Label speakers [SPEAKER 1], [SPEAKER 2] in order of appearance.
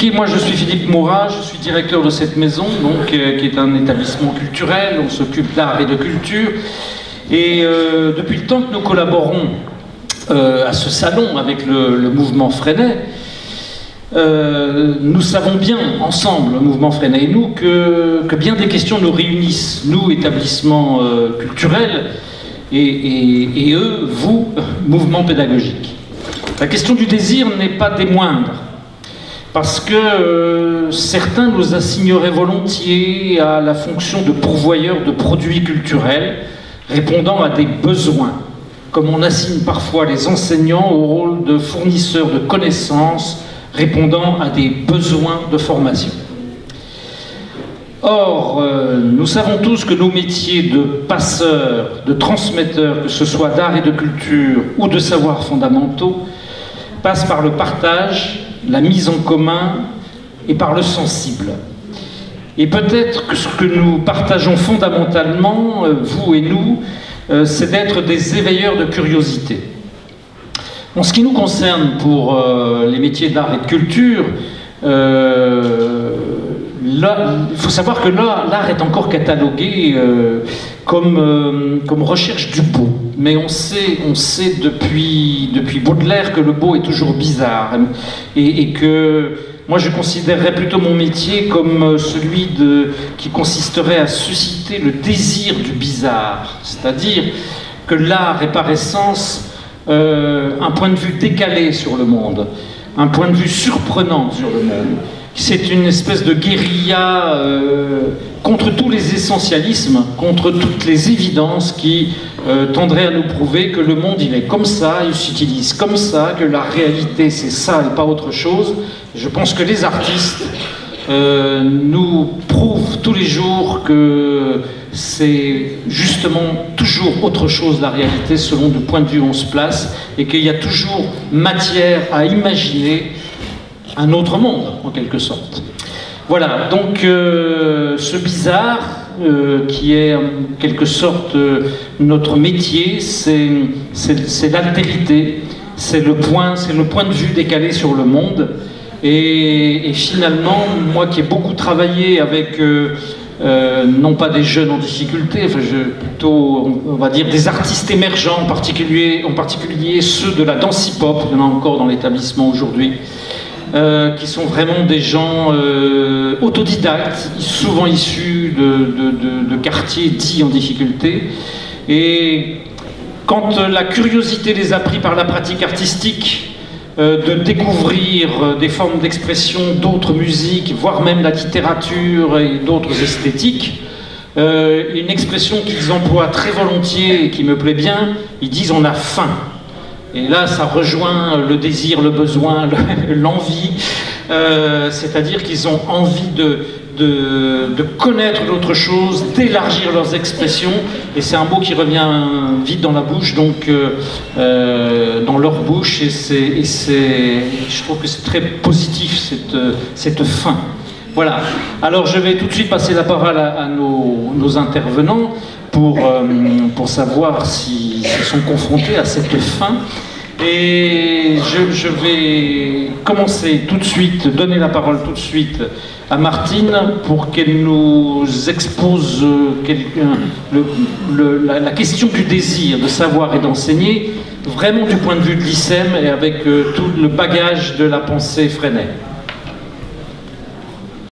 [SPEAKER 1] Moi, je suis Philippe Moura, je suis directeur de cette maison, euh, qui est un établissement culturel. On s'occupe d'art et de culture. Et euh, depuis le temps que nous collaborons euh, à ce salon avec le, mouvement Freinet, nous savons bien ensemble, le mouvement Freinet et nous, que, bien des questions nous réunissent, nous, établissements culturels, et, et eux, vous, mouvement pédagogique. La question du désir n'est pas des moindres parce que euh, certains nous assigneraient volontiers à la fonction de pourvoyeur de produits culturels répondant à des besoins, comme on assigne parfois les enseignants au rôle de fournisseurs de connaissances répondant à des besoins de formation. Or, euh, nous savons tous que nos métiers de passeurs, de transmetteurs, que ce soit d'art et de culture ou de savoirs fondamentaux, passent par le partage la mise en commun et par le sensible. Et peut-être que ce que nous partageons fondamentalement, euh, vous et nous, euh, c'est d'être des éveilleurs de curiosité. En ce qui nous concerne pour euh, les métiers d'art et de culture, il faut savoir que l'art est encore catalogué comme, comme recherche du beau. Mais on sait, on sait depuis, depuis Baudelaire que le beau est toujours bizarre. Et, que moi je considérerais plutôt mon métier comme celui de, qui consisterait à susciter le désir du bizarre, c'est-à-dire que l'art est par essence euh, un point de vue décalé sur le monde, un point de vue surprenant sur le monde. C'est une espèce de guérilla euh, contre tous les essentialismes, contre toutes les évidences qui euh, tendrait à nous prouver que le monde il est comme ça, il s'utilise comme ça, que la réalité c'est ça et pas autre chose. Je pense que les artistes euh, nous prouvent tous les jours que c'est justement toujours autre chose la réalité selon le point de vue où on se place et qu'il y a toujours matière à imaginer un autre monde en quelque sorte. Voilà, donc euh, ce bizarre, euh, qui est en quelque sorte euh, notre métier, c'est l'altérité, c'est le, point, le point de vue décalé sur le monde. Et, finalement, moi qui ai beaucoup travaillé avec, non pas des jeunes en difficulté, enfin, plutôt, on va dire, des artistes émergents, en particulier, en particulier ceux de la danse hip-hop, il y en a encore dans l'établissement aujourd'hui, euh, qui sont vraiment des gens euh, autodidactes, souvent issus de, quartiers dits en difficulté. Et quand la curiosité les a pris par la pratique artistique, euh, de découvrir des formes d'expression d'autres musiques, voire même la littérature et d'autres esthétiques, une expression qu'ils emploient très volontiers et qui me plaît bien, ils disent on a faim. Et là, ça rejoint le désir, le besoin, l'envie. Euh, c'est-à-dire qu'ils ont envie de, de, connaître d'autres choses, d'élargir leurs expressions. Et c'est un mot qui revient vite dans la bouche, donc euh, euh, dans leur bouche. Et, c'est, je trouve que c'est très positif, cette, cette fin. Voilà. Alors je vais tout de suite passer la parole à, nos, intervenants pour, pour savoir s'ils sont confrontés à cette fin. Et je, vais commencer tout de suite, donner la parole tout de suite à Martine pour qu'elle nous expose la, question du désir de savoir et d'enseigner, vraiment du point de vue de l'ICEM et avec euh, tout le bagage de la pensée Freinet.